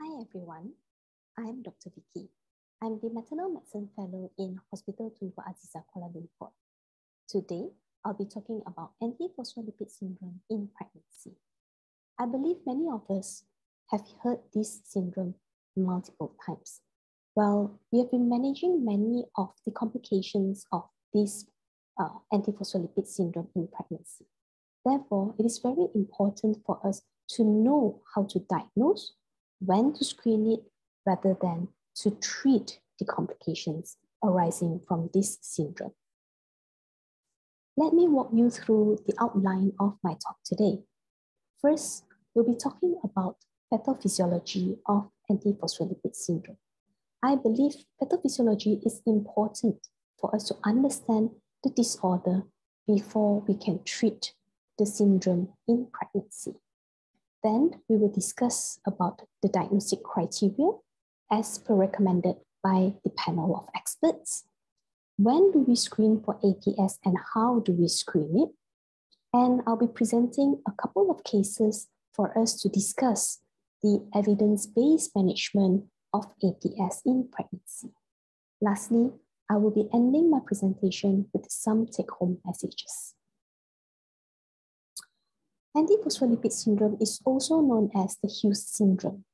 Hi everyone, I'm Dr. Vicky. I'm the Maternal Medicine Fellow in Hospital Tunku Azizah Kuala Lumpur. Today, I'll be talking about antiphospholipid syndrome in pregnancy. I believe many of us have heard this syndrome multiple times. Well, we have been managing many of the complications of this uh, antiphospholipid syndrome in pregnancy. Therefore, it is very important for us to know how to diagnose, when to screen it, rather than to treat the complications arising from this syndrome. Let me walk you through the outline of my talk today. First, we'll be talking about pathophysiology of antiphospholipid syndrome. I believe pathophysiology is important for us to understand the disorder before we can treat the syndrome in pregnancy. Then we will discuss about the diagnostic criteria as per recommended by the panel of experts. When do we screen for APS and how do we screen it? And I'll be presenting a couple of cases for us to discuss the evidence-based management of APS in pregnancy. Lastly, I will be ending my presentation with some take-home messages. Antiphospholipid syndrome is also known as the Hughes syndrome.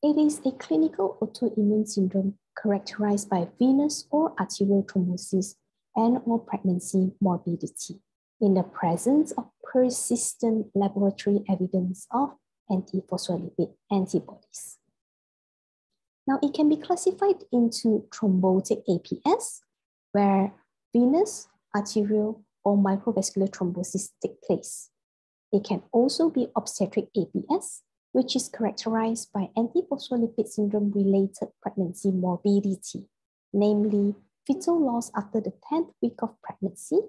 It is a clinical autoimmune syndrome characterized by venous or arterial thrombosis and or pregnancy morbidity in the presence of persistent laboratory evidence of antiphospholipid antibodies. Now, it can be classified into thrombotic APS, where venous, arterial, or microvascular thrombosis take place. It can also be obstetric APS, which is characterized by antiphospholipid syndrome related pregnancy morbidity, namely fetal loss after the 10th week of pregnancy,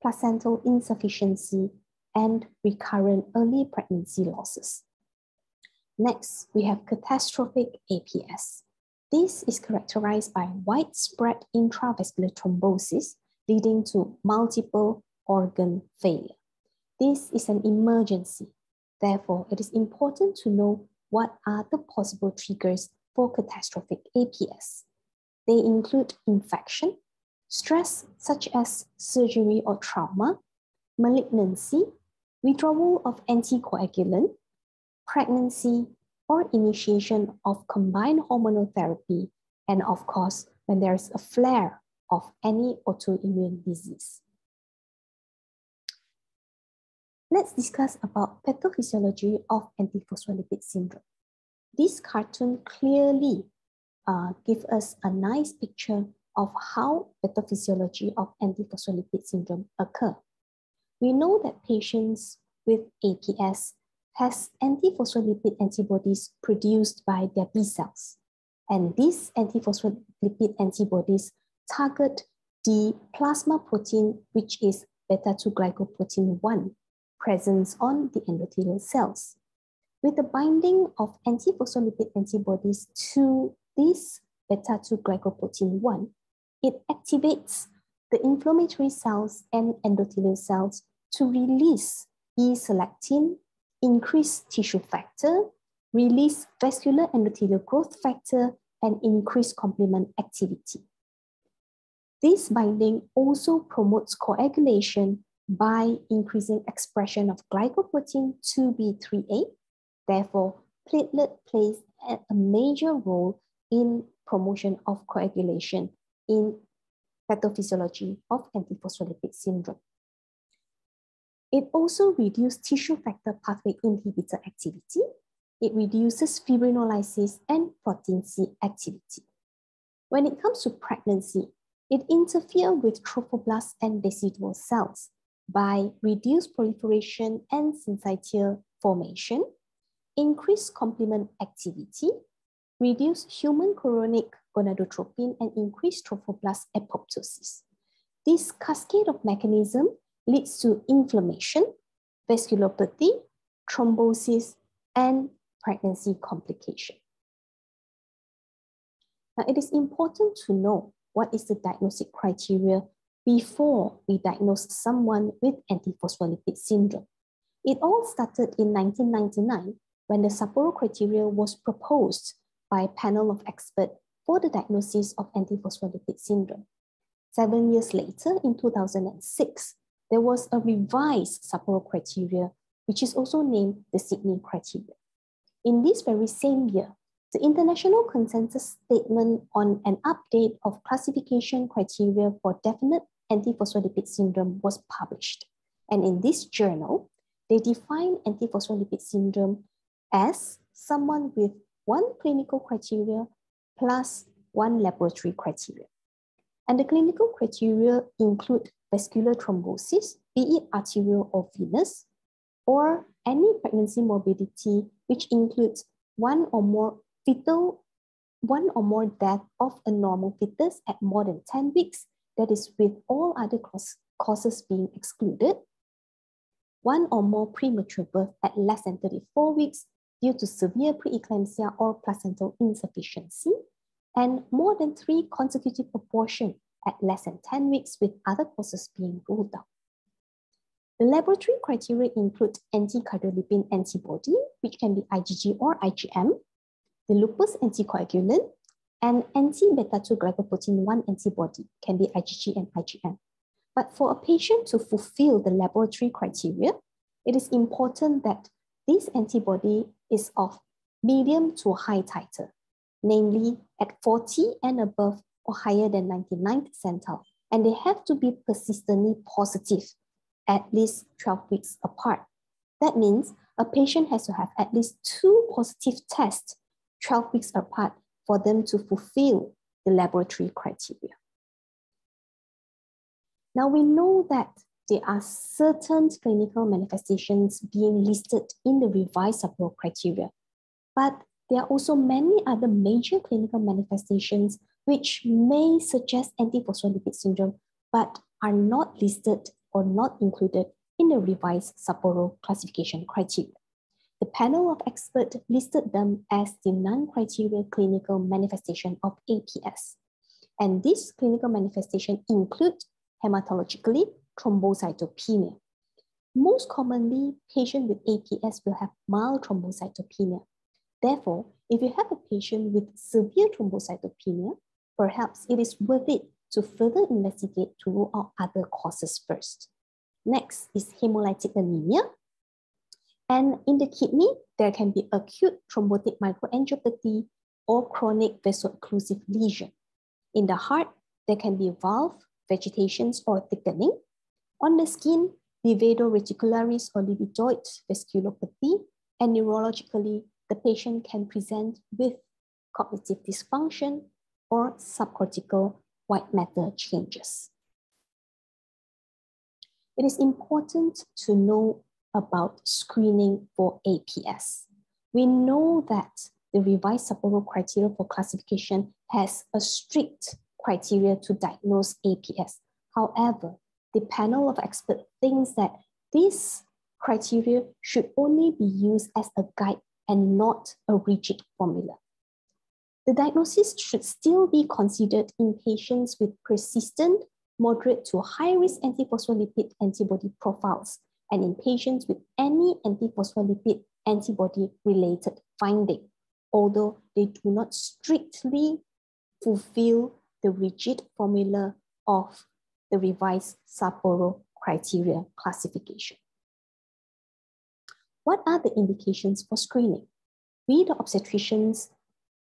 placental insufficiency, and recurrent early pregnancy losses. Next, we have catastrophic APS. This is characterized by widespread intravascular thrombosis leading to multiple organ failure. This is an emergency. Therefore, it is important to know what are the possible triggers for catastrophic APS. They include infection, stress such as surgery or trauma, malignancy, withdrawal of anticoagulant, pregnancy, or initiation of combined hormonal therapy, and of course, when there is a flare of any autoimmune disease. Let's discuss about pathophysiology of antiphospholipid syndrome. This cartoon clearly uh, gives us a nice picture of how pathophysiology of antiphospholipid syndrome occur. We know that patients with APS has antiphospholipid antibodies produced by their B cells. And these antiphospholipid antibodies target the plasma protein, which is beta-2-glycoprotein 1, presence on the endothelial cells. With the binding of antiphospholipid antibodies to this beta-2-glycoprotein 1, it activates the inflammatory cells and endothelial cells to release E-selectin, increase tissue factor, release vascular endothelial growth factor, and increase complement activity. This binding also promotes coagulation by increasing expression of glycoprotein 2B3A. Therefore, platelet plays a major role in promotion of coagulation in pathophysiology of antiphospholipid syndrome. It also reduces tissue factor pathway inhibitor activity. It reduces fibrinolysis and protein C activity. When it comes to pregnancy, it interferes with trophoblast and decidual cells by reduced proliferation and syncytial formation, increased complement activity, reduce human chorionic gonadotropin, and increase trophoblast apoptosis. This cascade of mechanism leads to inflammation, vasculopathy, thrombosis, and pregnancy complication. Now, it is important to know what is the diagnostic criteria before we diagnose someone with antiphospholipid syndrome. It all started in 1999 when the Sapporo criteria was proposed by a panel of experts for the diagnosis of antiphospholipid syndrome. Seven years later, in 2006, there was a revised Sapporo criteria, which is also named the Sydney criteria. In this very same year, the International Consensus Statement on an Update of Classification Criteria for Definite Antiphospholipid Syndrome was published. And in this journal, they define antiphospholipid syndrome as someone with one clinical criteria plus one laboratory criteria. And the clinical criteria include vascular thrombosis, be it arterial or venous, or any pregnancy morbidity, which includes one or more fetal, one or more death of a normal fetus at more than 10 weeks, that is with all other causes being excluded, one or more premature birth at less than 34 weeks due to severe preeclampsia or placental insufficiency, and more than three consecutive abortion at less than 10 weeks with other causes being ruled out. The laboratory criteria include anti-cardiolipin antibody, which can be IgG or IgM, the lupus anticoagulant, and anti-beta-2 glycoprotein 1 antibody can be IgG and IgM. But for a patient to fulfill the laboratory criteria, it is important that this antibody is of medium to high titer, namely at 40 and above or higher than 99th percentile, and they have to be persistently positive at least 12 weeks apart. That means a patient has to have at least two positive tests 12 weeks apart for them to fulfill the laboratory criteria. Now we know that there are certain clinical manifestations being listed in the revised Sapporo criteria, but there are also many other major clinical manifestations which may suggest antiphospholipid syndrome, but are not listed or not included in the revised Sapporo classification criteria. The panel of experts listed them as the non-criteria clinical manifestation of APS. And this clinical manifestation include hematologically thrombocytopenia. Most commonly, patients with APS will have mild thrombocytopenia. Therefore, if you have a patient with severe thrombocytopenia, perhaps it is worth it to further investigate to rule out other causes first. Next is hemolytic anemia. And in the kidney, there can be acute thrombotic microangiopathy or chronic vaso-occlusive lesion. In the heart, there can be valve vegetations or thickening. On the skin, livedo reticularis or livedoid vasculopathy, and neurologically, the patient can present with cognitive dysfunction or subcortical white matter changes. It is important to know about screening for APS. We know that the revised Sapporo criteria for classification has a strict criteria to diagnose APS. However, the panel of experts thinks that this criteria should only be used as a guide and not a rigid formula. The diagnosis should still be considered in patients with persistent, moderate to high risk antiphospholipid antibody profiles and in patients with any antiphospholipid antibody related finding, although they do not strictly fulfill the rigid formula of the revised Sapporo criteria classification. What are the indications for screening? We, the obstetricians,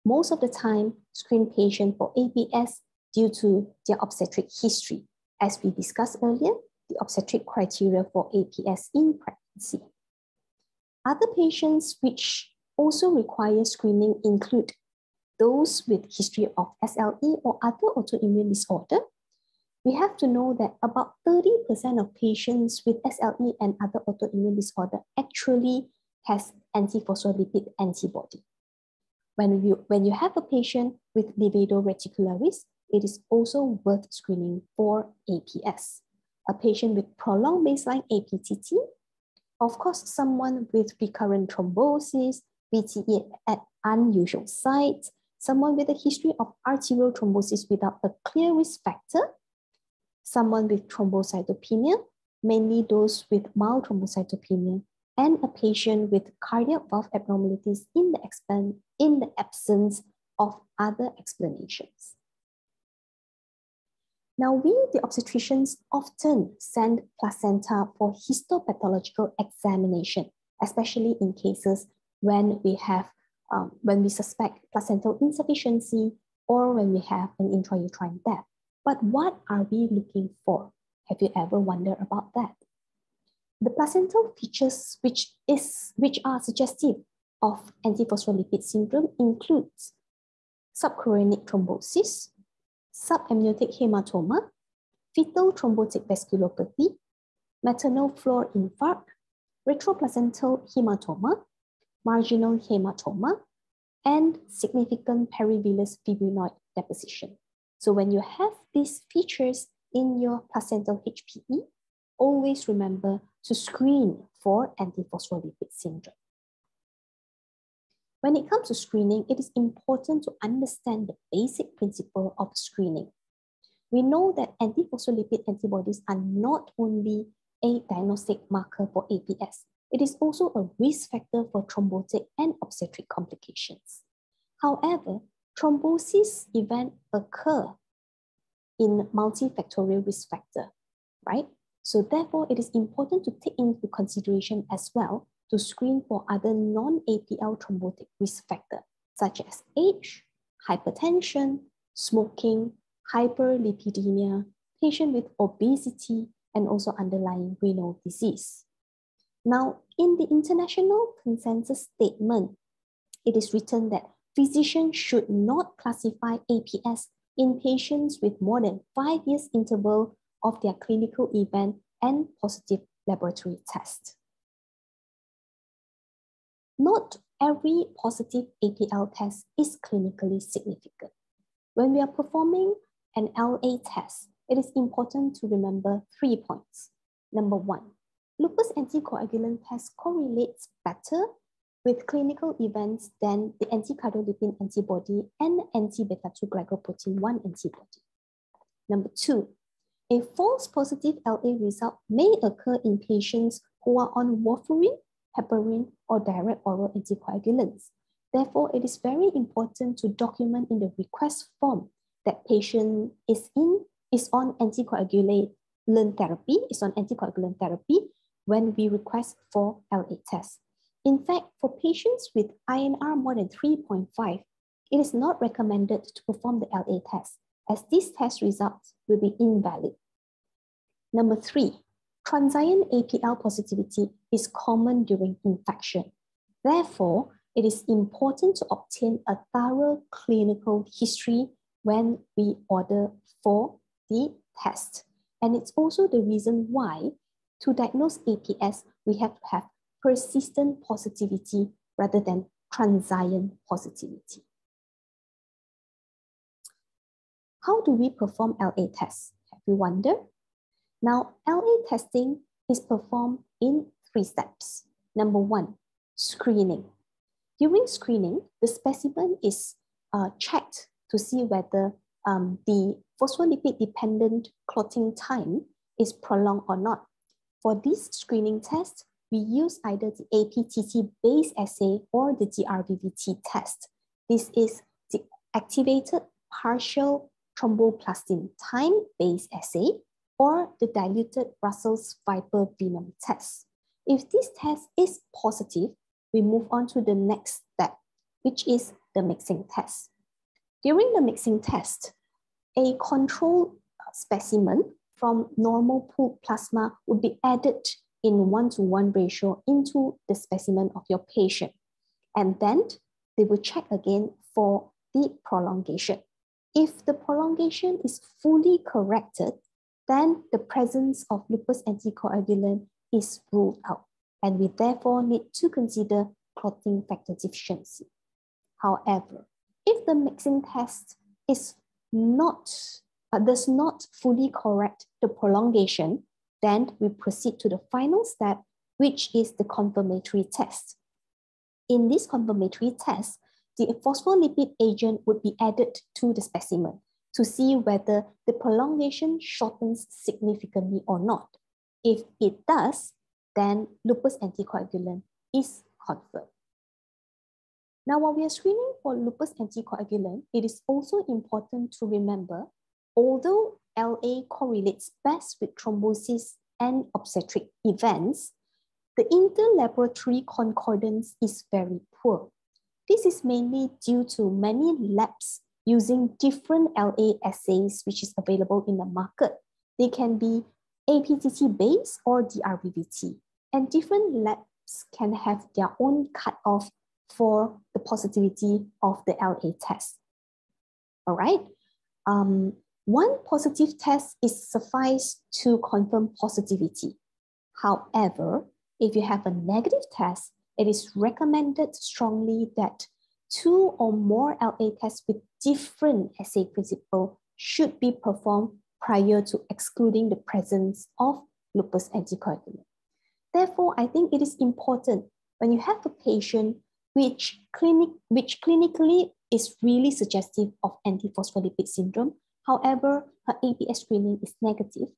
most of the time screen patients for APS due to their obstetric history. As we discussed earlier, the obstetric criteria for APS in pregnancy. Other patients which also require screening include those with history of SLE or other autoimmune disorder, we have to know that about 30% of patients with SLE and other autoimmune disorder actually has antiphospholipid antibody. When you, when you have a patient with livedo reticularis, it is also worth screening for APS. A patient with prolonged baseline APTT, of course, someone with recurrent thrombosis, VTE at unusual sites, someone with a history of arterial thrombosis without a clear risk factor, someone with thrombocytopenia, mainly those with mild thrombocytopenia, and a patient with cardiac valve abnormalities in the, in the absence of other explanations. Now, we, the obstetricians, often send placenta for histopathological examination, especially in cases when we have, um, when we suspect placental insufficiency or when we have an intrauterine death. But what are we looking for? Have you ever wondered about that? The placental features which, is, which are suggestive of antiphospholipid syndrome includes subchorionic thrombosis, subamniotic hematoma, fetal thrombotic vasculopathy, maternal floor infarct, retroplacental hematoma, marginal hematoma, and significant perivenous fibrinoid deposition. So when you have these features in your placental HPE, always remember to screen for antiphospholipid syndrome. When it comes to screening, it is important to understand the basic principle of screening. We know that antiphospholipid antibodies are not only a diagnostic marker for APS, it is also a risk factor for thrombotic and obstetric complications. However, thrombosis event occur in multifactorial risk factor, right? So therefore, it is important to take into consideration as well to screen for other non-APL thrombotic risk factors, such as age, hypertension, smoking, hyperlipidemia, patient with obesity, and also underlying renal disease. Now, in the international consensus statement, it is written that physicians should not classify APS in patients with more than five years interval of their clinical event and positive laboratory test. Not every positive APL test is clinically significant. When we are performing an LA test, it is important to remember three points. Number one, lupus anticoagulant test correlates better with clinical events than the anti-cardiolipin antibody and anti-beta-2 glycoprotein 1 antibody. Number two, a false positive LA result may occur in patients who are on warfarin, heparin, or direct oral anticoagulants. Therefore, it is very important to document in the request form that patient is in is on anticoagulant therapy, is on anticoagulant therapy when we request for LA test. In fact, for patients with INR more than 3.5, it is not recommended to perform the LA test as these test results will be invalid. Number three, transient APL positivity is common during infection. Therefore, it is important to obtain a thorough clinical history when we order for the test. And it's also the reason why to diagnose APS, we have to have persistent positivity rather than transient positivity. How do we perform LA tests? Have you wondered? Now, LA testing is performed in three steps. Number one, screening. During screening, the specimen is uh, checked to see whether um, the phospholipid-dependent clotting time is prolonged or not. For this screening test, we use either the APTT base assay or the DRVVT test. This is the activated partial thromboplastin time based assay or the diluted Brussels viper venom test. If this test is positive, we move on to the next step, which is the mixing test. During the mixing test, a control specimen from normal pooled plasma would be added in one-to-one ratio into the specimen of your patient. And then they will check again for the prolongation. If the prolongation is fully corrected, then the presence of lupus anticoagulant is ruled out, and we therefore need to consider clotting factor deficiency. However, if the mixing test is not, uh, does not fully correct the prolongation, then we proceed to the final step, which is the confirmatory test. In this confirmatory test, the phospholipid agent would be added to the specimen to see whether the prolongation shortens significantly or not. If it does, then lupus anticoagulant is confirmed. Now, while we are screening for lupus anticoagulant, it is also important to remember, although LA correlates best with thrombosis and obstetric events, the interlaboratory concordance is very poor. This is mainly due to many labs using different LA assays which is available in the market. They can be APTT based or DRVVT, and different labs can have their own cutoff for the positivity of the LA test. All right. Um, one positive test is suffice to confirm positivity. However, if you have a negative test, it is recommended strongly that two or more LA tests with different assay principle should be performed prior to excluding the presence of lupus anticoagulant. Therefore, I think it is important when you have a patient which, clinic, which clinically is really suggestive of antiphospholipid syndrome, however, her APS screening is negative,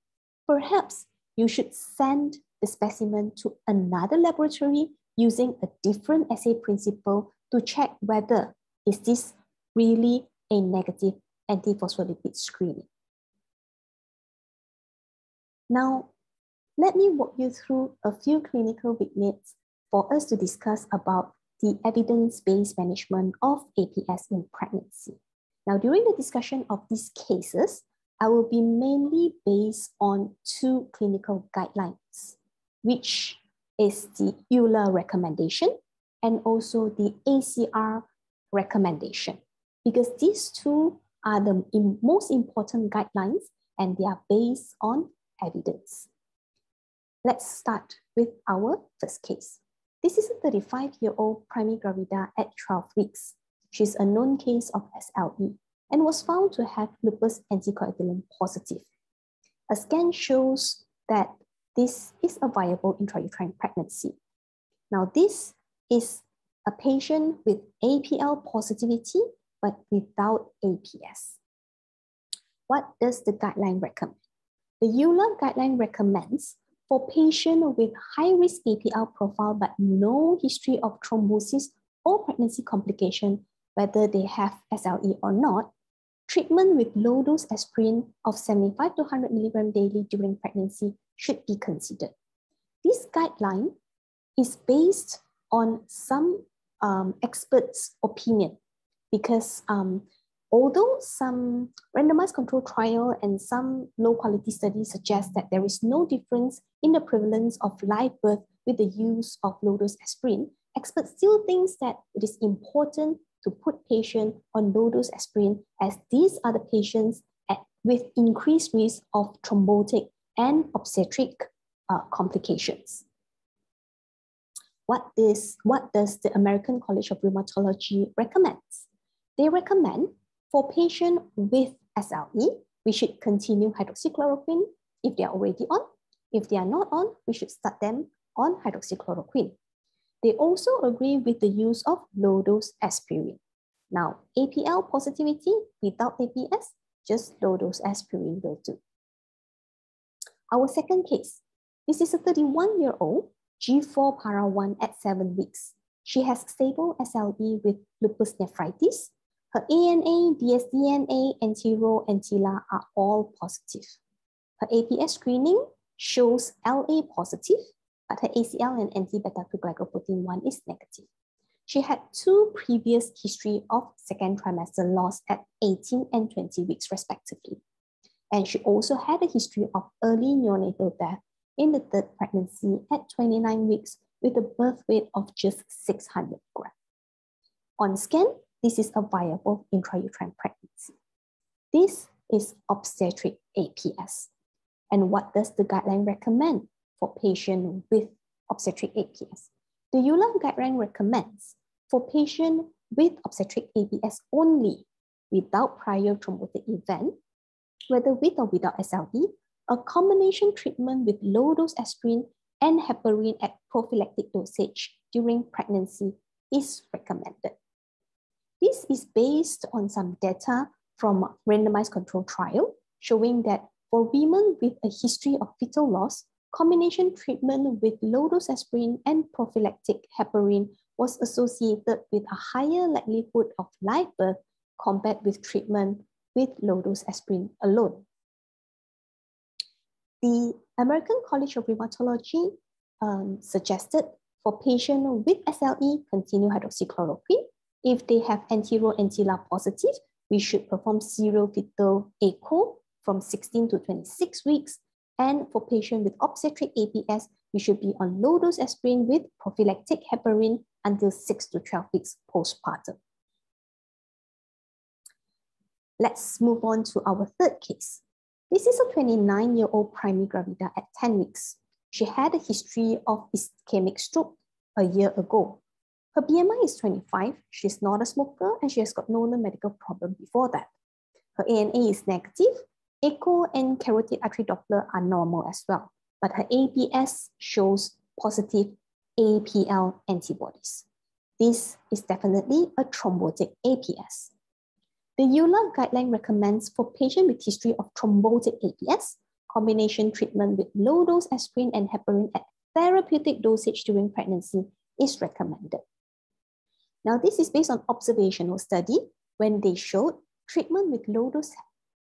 perhaps you should send the specimen to another laboratory using a different assay principle to check whether is this really a negative antiphospholipid screening. Now, let me walk you through a few clinical vignettes for us to discuss about the evidence-based management of APS in pregnancy. Now, during the discussion of these cases, I will be mainly based on two clinical guidelines, which is the EULAR recommendation and also the ACR recommendation, because these two are the most important guidelines and they are based on evidence. Let's start with our first case. This is a 35-year-old primigravida at 12 weeks. She's a known case of SLE and was found to have lupus anticoagulant positive. A scan shows that this is a viable intrauterine pregnancy. Now, this is a patient with APL positivity, but without APS. What does the guideline recommend? The EULAR guideline recommends for patients with high-risk APL profile but no history of thrombosis or pregnancy complication, whether they have SLE or not, treatment with low-dose aspirin of 75 to 100 milligram daily during pregnancy should be considered. This guideline is based on some um, experts' opinion because um, Although some randomized control trial and some low quality studies suggest that there is no difference in the prevalence of live birth with the use of low-dose aspirin, experts still think that it is important to put patients on low-dose aspirin as these are the patients at, with increased risk of thrombotic and obstetric uh, complications. What, is, what does the American College of Rheumatology recommend? They recommend for patients with SLE, we should continue hydroxychloroquine if they are already on. If they are not on, we should start them on hydroxychloroquine. They also agree with the use of low-dose aspirin. Now, APL positivity without APS, just low-dose aspirin will do. Our second case, this is a 31-year-old G4 para-1 at seven weeks. She has stable SLE with lupus nephritis her ANA, dsDNA, anti-Ro, anti-La are all positive. Her APS screening shows LA positive, but her ACL and anti-beta-2-glycoprotein 1 is negative. She had two previous history of second trimester loss at 18 and 20 weeks respectively. And she also had a history of early neonatal death in the third pregnancy at 29 weeks with a birth weight of just 600 grams. On scan, this is a viable intrauterine pregnancy. This is obstetric APS. And what does the guideline recommend for patients with obstetric APS? The EULAR guideline recommends for patients with obstetric APS only without prior thrombotic event, whether with or without SLE, a combination treatment with low-dose aspirin and heparin at prophylactic dosage during pregnancy is recommended. This is based on some data from randomized control trial showing that for women with a history of fetal loss, combination treatment with low-dose aspirin and prophylactic heparin was associated with a higher likelihood of live birth compared with treatment with low-dose aspirin alone. The American College of Rheumatology um, suggested for patients with SLE, continue hydroxychloroquine. If they have anti-Ro anti-La positive, we should perform serial fetal echo from 16 to 26 weeks. And for patients with obstetric APS, we should be on low-dose aspirin with prophylactic heparin until 6 to 12 weeks postpartum. Let's move on to our third case. This is a 29-year-old primary gravida at 10 weeks. She had a history of ischemic stroke a year ago. Her BMI is 25, she's not a smoker, and she has got no medical problem before that. Her ANA is negative, echo and carotid artery Doppler are normal as well, but her APS shows positive APL antibodies. This is definitely a thrombotic APS. The EULAR guideline recommends for patients with history of thrombotic APS, combination treatment with low-dose aspirin and heparin at therapeutic dosage during pregnancy is recommended. Now, this is based on observational study when they showed treatment with low-dose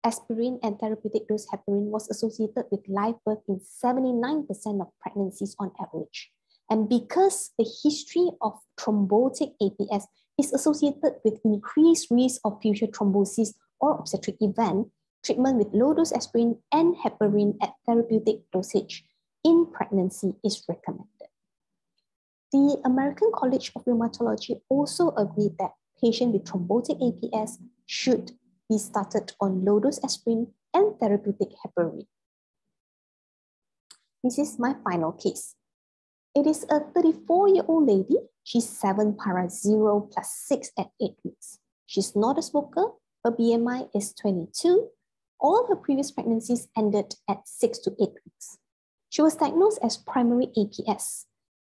aspirin and therapeutic dose heparin was associated with live birth in 79% of pregnancies on average. And because the history of thrombotic APS is associated with increased risk of future thrombosis or obstetric event, treatment with low-dose aspirin and heparin at therapeutic dosage in pregnancy is recommended. The American College of Rheumatology also agreed that patients with thrombotic APS should be started on low-dose aspirin and therapeutic heparin. This is my final case. It is a 34-year-old lady. She's 7 para 0 plus 6 at 8 weeks. She's not a smoker. Her BMI is 22. All her previous pregnancies ended at 6 to 8 weeks. She was diagnosed as primary APS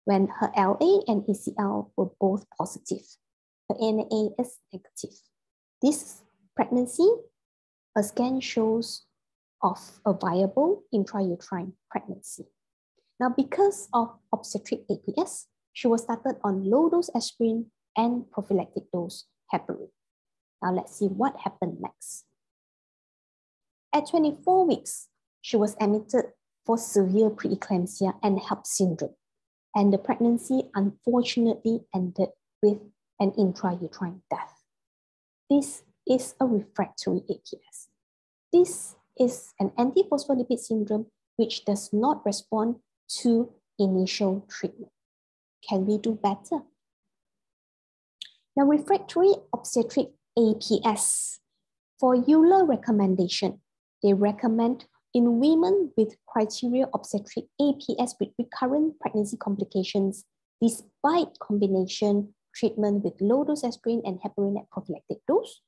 when her LA and ACL were both positive. Her ANA is negative. This pregnancy, a scan shows of a viable intrauterine pregnancy. Now, because of obstetric APS, she was started on low-dose aspirin and prophylactic dose heparin. Now, let's see what happened next. At 24 weeks, she was admitted for severe preeclampsia and HELLP syndrome, and the pregnancy unfortunately ended with an intrauterine death. This is a refractory APS. This is an antiphospholipid syndrome which does not respond to initial treatment. Can we do better? Now, refractory obstetric APS. For EULAR recommendation, they recommend in women with criteria obstetric APS with recurrent pregnancy complications, despite combination treatment with low-dose aspirin and heparin at prophylactic dose,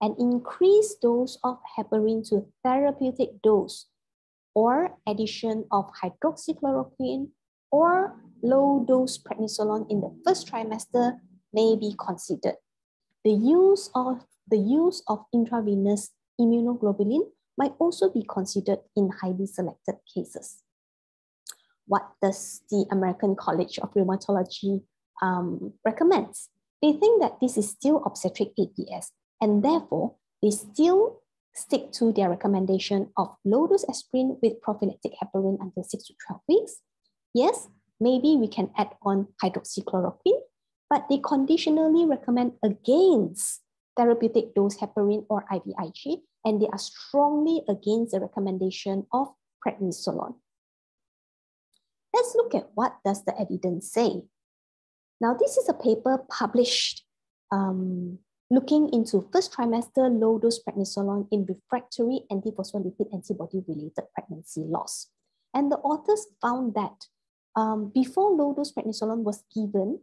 an increased dose of heparin to therapeutic dose or addition of hydroxychloroquine or low dose prednisolone in the first trimester may be considered. The use of, the use of intravenous immunoglobulin might also be considered in highly selected cases. What does the American College of Rheumatology um, recommend? They think that this is still obstetric APS and therefore they still stick to their recommendation of low-dose aspirin with prophylactic heparin until 6 to 12 weeks. Yes, maybe we can add on hydroxychloroquine, but they conditionally recommend against therapeutic dose heparin or IVIG, and they are strongly against the recommendation of prednisolone. Let's look at what does the evidence say. Now, this is a paper published um, looking into first trimester low-dose prednisolone in refractory antiphospholipid antibody-related pregnancy loss. And the authors found that um, before low-dose prednisolone was given,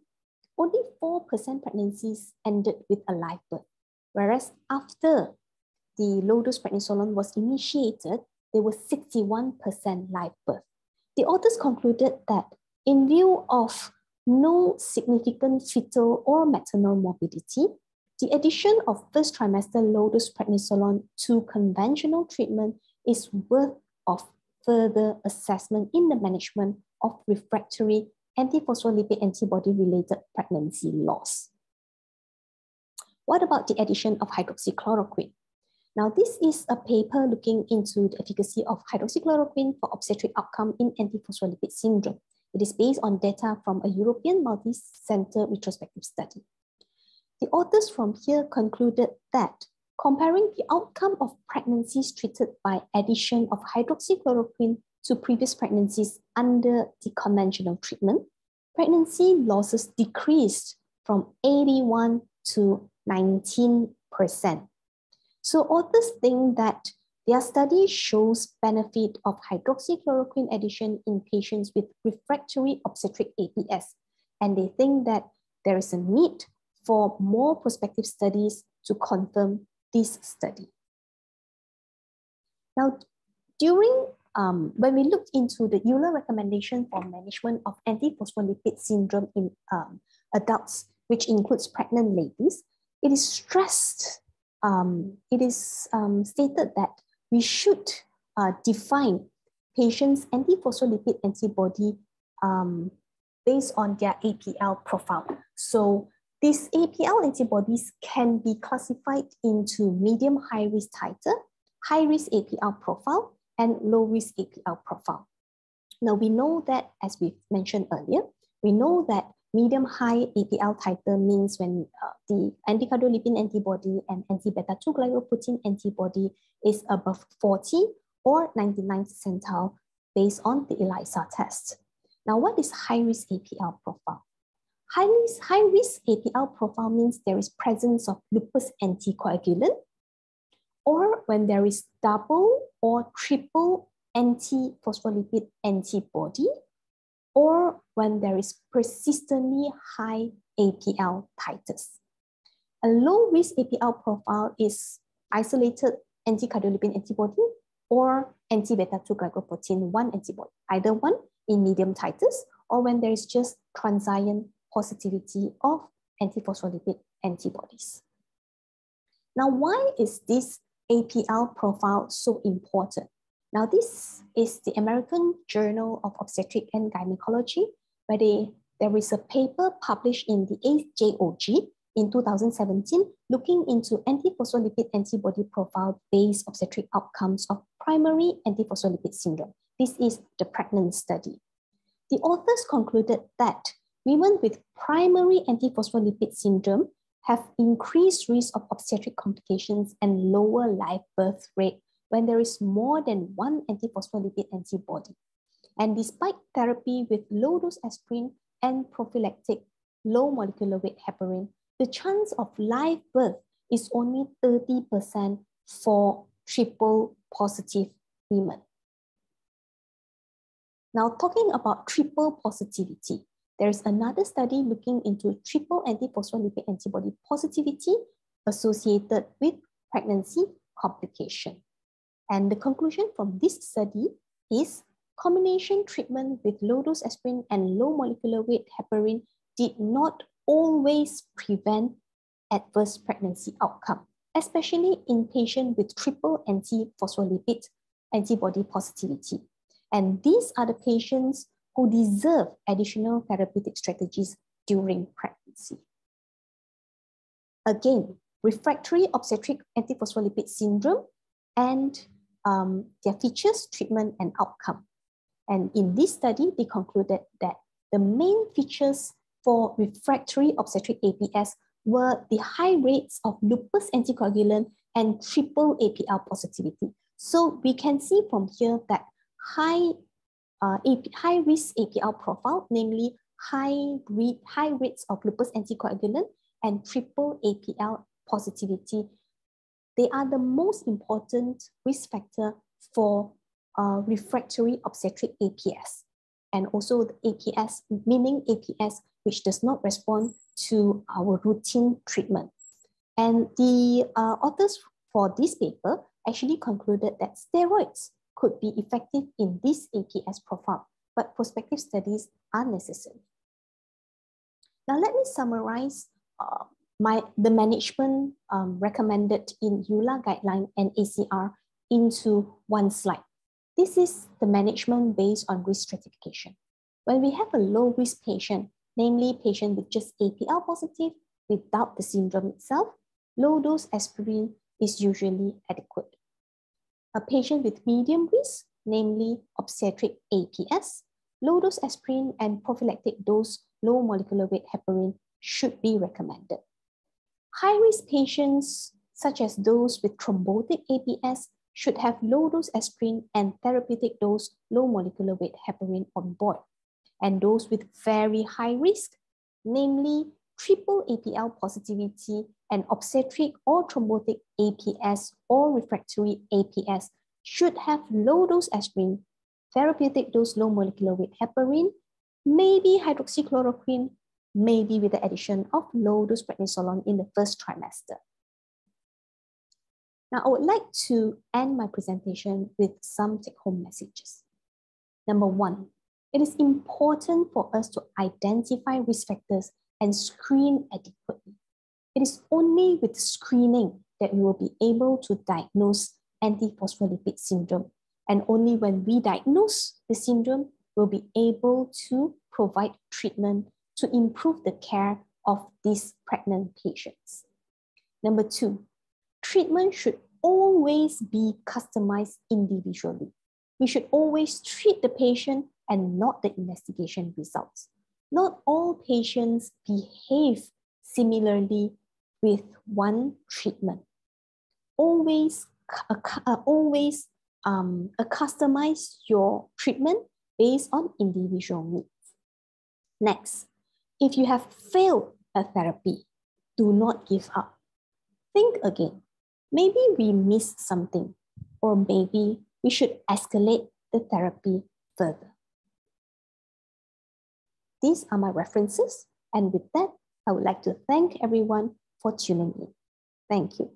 only 4% pregnancies ended with a live birth. Whereas after the low-dose prednisolone was initiated, there was 61% live birth. The authors concluded that in view of no significant fetal or maternal morbidity, the addition of first trimester low-dose prednisolone to conventional treatment is worth of further assessment in the management of refractory antiphospholipid antibody-related pregnancy loss. What about the addition of hydroxychloroquine? Now, this is a paper looking into the efficacy of hydroxychloroquine for obstetric outcome in antiphospholipid syndrome. It is based on data from a European multi-center retrospective study. The authors from here concluded that comparing the outcome of pregnancies treated by addition of hydroxychloroquine to previous pregnancies under the conventional treatment, pregnancy losses decreased from 81 to 19%. So authors think that their study shows benefit of hydroxychloroquine addition in patients with refractory obstetric APS, and they think that there is a need for more prospective studies to confirm this study. Now, during um, when we looked into the EULAR recommendation for management of antiphospholipid syndrome in um, adults, which includes pregnant ladies, it is stressed, um, it is um, stated that we should uh, define patients' antiphospholipid antibody um, based on their APL profile. So these APL antibodies can be classified into medium high risk titer, high risk APL profile, and low risk APL profile. Now we know that, as we mentioned earlier, we know that medium high APL titer means when uh, the anticardiolipin antibody and anti-beta 2 glycoprotein antibody is above 40 or 99 percentile based on the ELISA test. Now, what is high-risk APL profile? High-risk, high-risk APL profile means there is presence of lupus anticoagulant or when there is double or triple antiphospholipid antibody or when there is persistently high APL titers. A low risk APL profile is isolated anticardiolipin antibody or anti-beta 2 glycoprotein 1 antibody, either one in medium titers or when there is just transient positivity of antiphospholipid antibodies. Now, why is this APL profile so important? Now, this is the American Journal of Obstetric and Gynecology, where they, there is a paper published in the AJOG in 2017 looking into antiphospholipid antibody profile-based obstetric outcomes of primary antiphospholipid syndrome. This is the PREGNANTS study. The authors concluded that women with primary antiphospholipid syndrome have increased risk of obstetric complications and lower live birth rate when there is more than one antiphospholipid antibody. And despite therapy with low dose aspirin and prophylactic low molecular weight heparin, the chance of live birth is only 30% for triple positive women. Now, talking about triple positivity, there is another study looking into triple antiphospholipid antibody positivity associated with pregnancy complication. And the conclusion from this study is combination treatment with low-dose aspirin and low molecular weight heparin did not always prevent adverse pregnancy outcome, especially in patients with triple antiphospholipid antibody positivity. And these are the patients who deserve additional therapeutic strategies during pregnancy. Again, refractory obstetric antiphospholipid syndrome and um, their features, treatment, and outcome. And in this study, they concluded that the main features for refractory obstetric APS were the high rates of lupus anticoagulant and triple APL positivity. So we can see from here that high, uh, high risk APL profile, namely high, high rates of lupus anticoagulant and triple APL positivity they are the most important risk factor for uh, refractory obstetric APS. And also the APS, meaning APS, which does not respond to our routine treatment. And the uh, authors for this paper actually concluded that steroids could be effective in this APS profile, but prospective studies are necessary. Now let me summarize uh, my, the management um, recommended in EULAR guideline and ACR into one slide. This is the management based on risk stratification. When we have a low risk patient, namely patient with just APL positive without the syndrome itself, low dose aspirin is usually adequate. A patient with medium risk, namely obstetric APS, low dose aspirin and prophylactic dose low molecular weight heparin should be recommended. High risk patients, such as those with thrombotic APS, should have low dose aspirin and therapeutic dose low molecular weight heparin on board. And those with very high risk, namely triple APL positivity and obstetric or thrombotic APS or refractory APS should have low dose aspirin, therapeutic dose low molecular weight heparin, maybe hydroxychloroquine, maybe with the addition of low dose prednisolone in the first trimester. Now, I would like to end my presentation with some take-home messages. Number one, it is important for us to identify risk factors and screen adequately. It is only with screening that we will be able to diagnose antiphospholipid syndrome. And only when we diagnose the syndrome, we'll be able to provide treatment to improve the care of these pregnant patients. Number two, treatment should always be customized individually. We should always treat the patient and not the investigation results. Not all patients behave similarly with one treatment. Always, uh, always um, customize your treatment based on individual needs. Next, if you have failed a therapy, do not give up. Think again. Maybe we missed something, or maybe we should escalate the therapy further. These are my references, and with that, I would like to thank everyone for tuning in. Thank you.